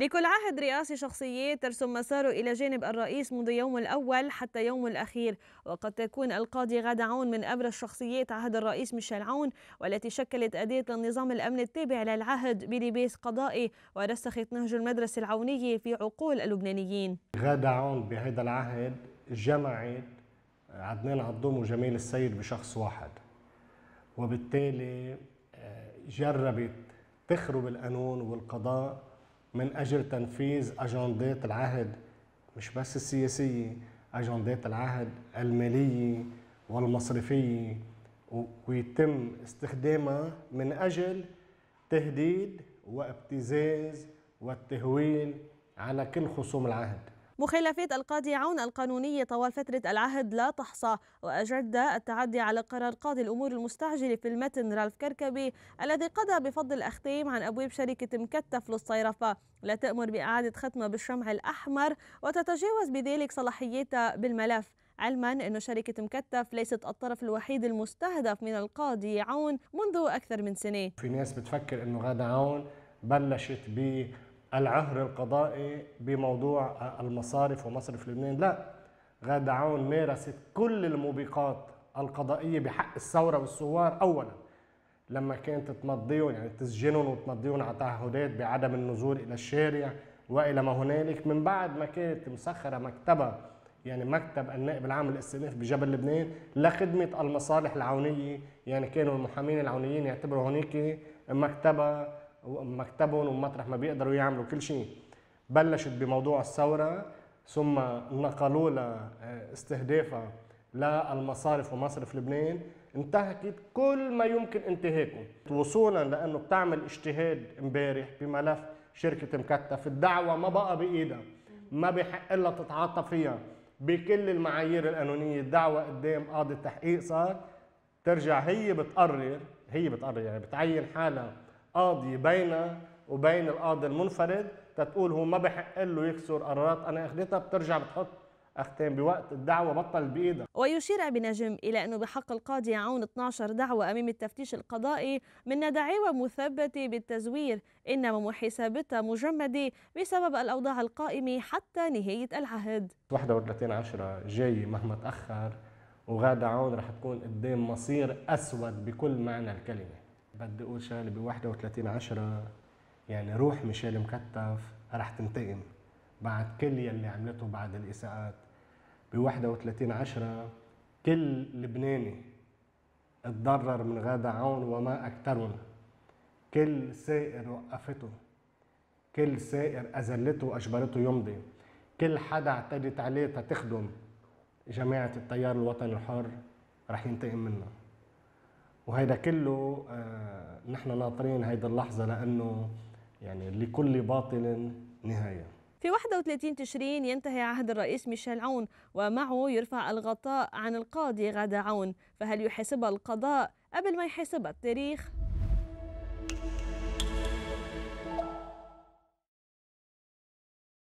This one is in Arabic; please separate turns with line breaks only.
لكل عهد رئاسي شخصيات ترسم مساره إلى جانب الرئيس منذ يوم الأول حتى يوم الأخير. وقد تكون القاضي غادة عون من أبرز شخصيات عهد الرئيس ميشيل عون والتي شكلت أداة للنظام الأمن التابع للعهد بلباس قضائي. ورسخت نهج المدرسة العونية في عقول اللبنانيين.
غادة عون بهذا العهد جمعت عدنان عضوم وجميل السيد بشخص واحد. وبالتالي آه، جربت تخرب القانون والقضاء من أجل تنفيذ أجندات العهد مش بس السياسية أجندات العهد المالية والمصرفية ويتم استخدامها من أجل تهديد وابتزاز والتهويل على كل خصوم العهد.
مخالفات القاضي عون القانونية طوال فترة العهد لا تحصى وأجد التعدي على قرار قاضي الأمور المستعجلة في المتن رالف كركبي الذي قضى بفضل الأختام عن أبواب شركة مكتف للصيرفة. لا تأمر بإعادة ختمها بالشمع الأحمر وتتجاوز بذلك صلاحيتها بالملف. علما أن شركة مكتف ليست الطرف الوحيد المستهدف من القاضي عون منذ أكثر من سنة.
في ناس بتفكر أنه غادة عون بلشت ب العهر القضائي بموضوع المصارف ومصرف لبنان. لا غادة عون مارست كل الموبقات القضائية بحق الثورة والثوار. أولا لما كانت تمضيهم يعني تسجنهم وتمضيهم على تعهدات بعدم النزول إلى الشارع وإلى ما هنالك. من بعد ما كانت مسخرة مكتبها يعني مكتب النائب العام للاستئناف بجبل لبنان لخدمة المصالح العونية. يعني كانوا المحامين العونيين يعتبروا هنيك مكتبها مكتبهم ومطرح ما بيقدروا يعملوا كل شيء. بلشت بموضوع الثورة ثم نقلوا استهدافها للمصارف ومصرف لبنان. انتهكت كل ما يمكن انتهاكه. وصولا لأنه بتعمل اجتهاد امبارح بملف شركة مكتف الدعوة ما بقى بإيدها. ما بحق لها تتعاطى فيها. بكل المعايير القانونية الدعوة قدام قاضي التحقيق صار ترجع هي بتقرر هي بتقرر يعني بتعين حالها قاضي بينها وبين القاضي المنفرد تتقول هو ما بحق له يكسر قرارات. أنا اخذتها بترجع بتحط اختام بوقت الدعوة بطل بايدها
ويشير ابي نجم إلى أنه بحق القاضي عون 12 دعوة أمام التفتيش القضائي من دعاوى مثبته بالتزوير إنما محاسبتها مجمده بسبب الأوضاع القائمة حتى نهاية العهد.
31 10 جاي مهما تأخر وغادة عون رح تكون قدام مصير أسود بكل معنى الكلمة. بدي أقول شغله ب 31 10 يعني روح ميشيل مكتف رح تنتقم بعد كل يلي عملته بعد الإساءات. ب 31 10 كل لبناني تضرر من غادة عون وما أكثرهم كل سائر وقفته كل سائر أذلته وأجبرته يمضي. كل حدا اعتدت عليه تخدم جماعة التيار الوطني الحر رح ينتقم منها وهيدا كله آه نحن ناطرين هيدا اللحظة لأنه يعني لكل باطل نهاية.
في 31 تشرين ينتهي عهد الرئيس ميشيل عون ومعه يرفع الغطاء عن القاضي غادة عون فهل يحاسبها القضاء قبل ما يحاسبها التاريخ؟